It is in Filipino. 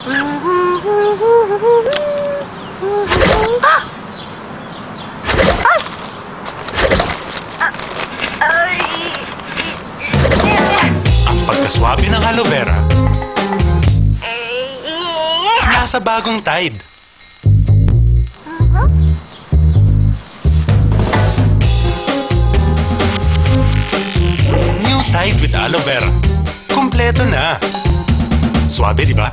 Ang pagkaswabe ng aloe vera. Nasa bagong Tide. New Tide with aloe vera. Kompleto na. Swabe, di ba?